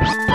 Bye.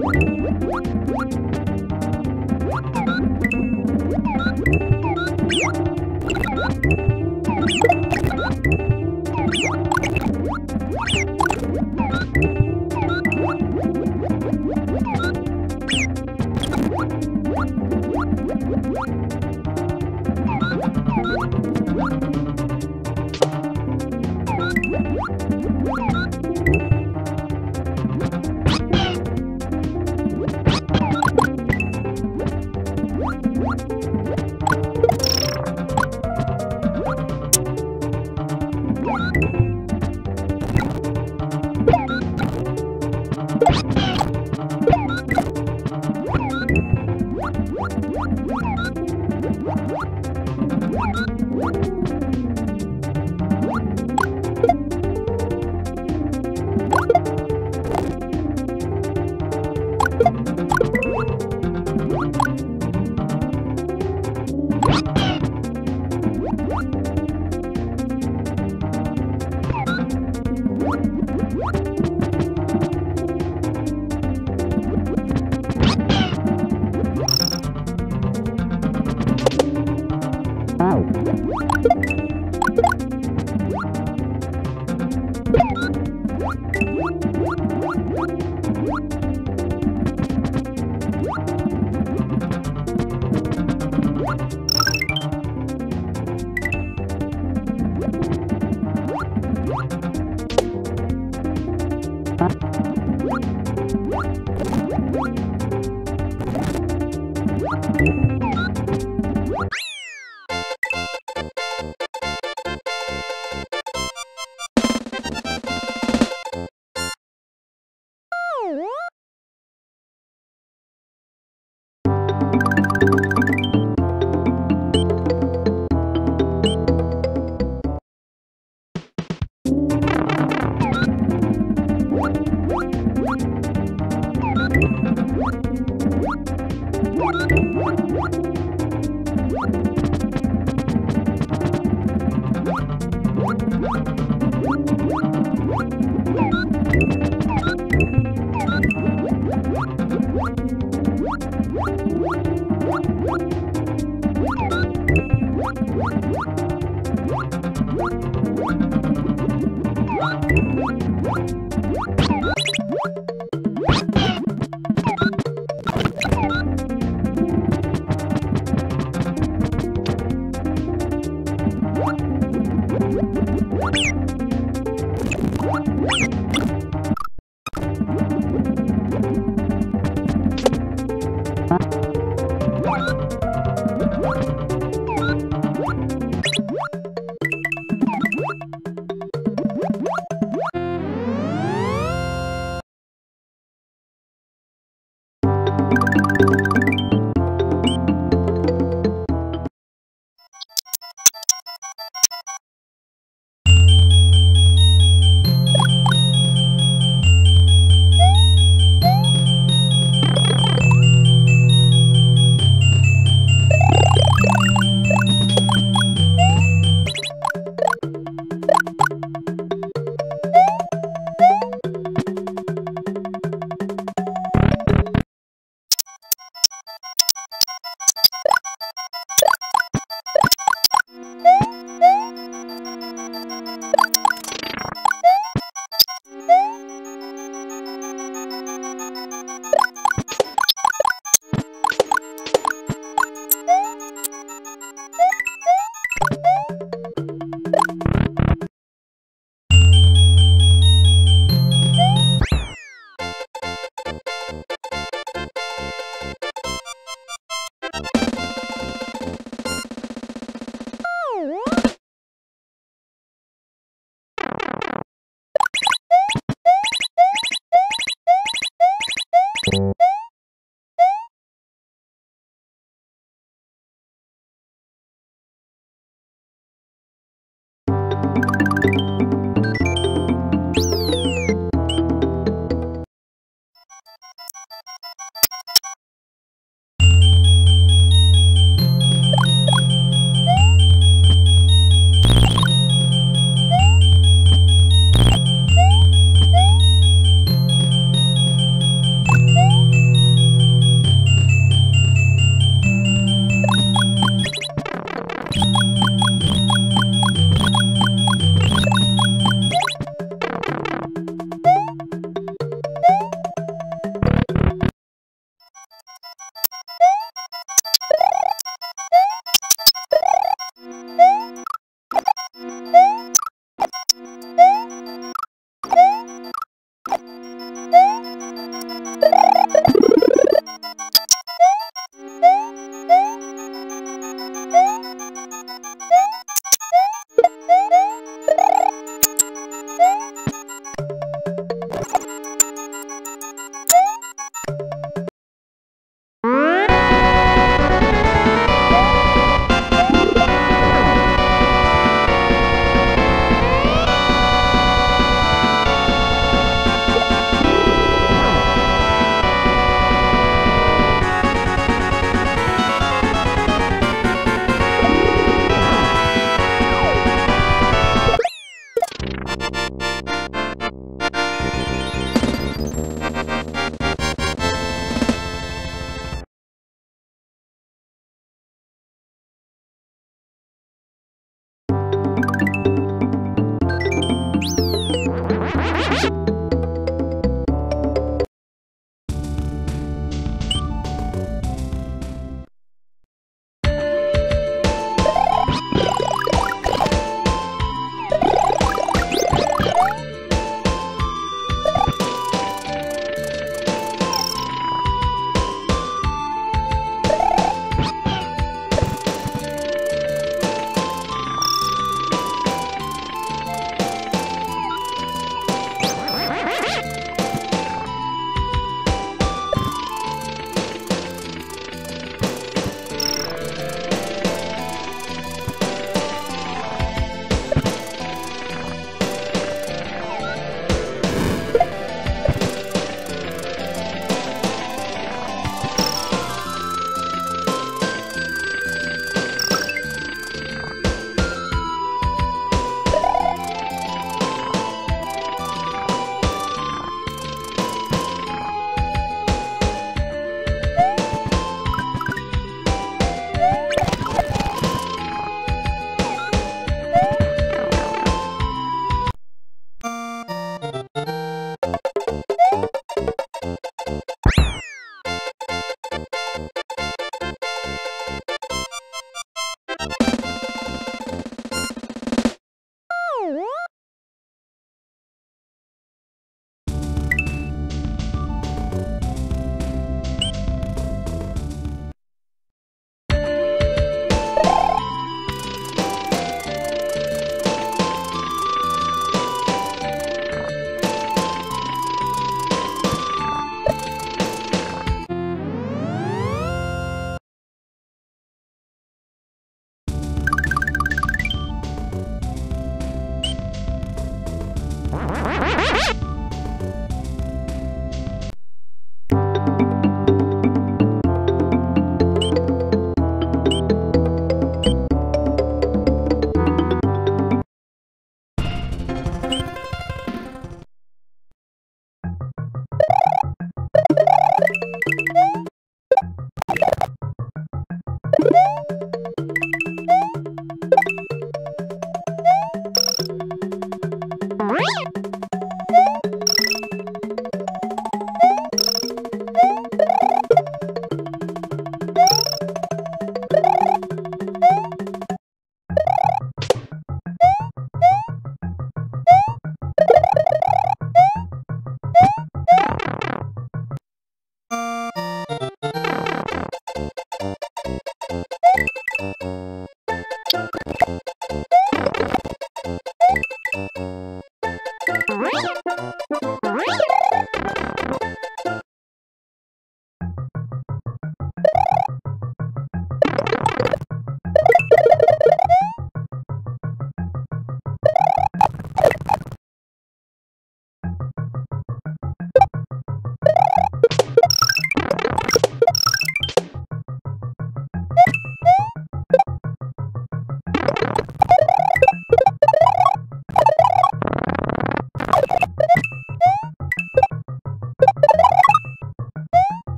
What? You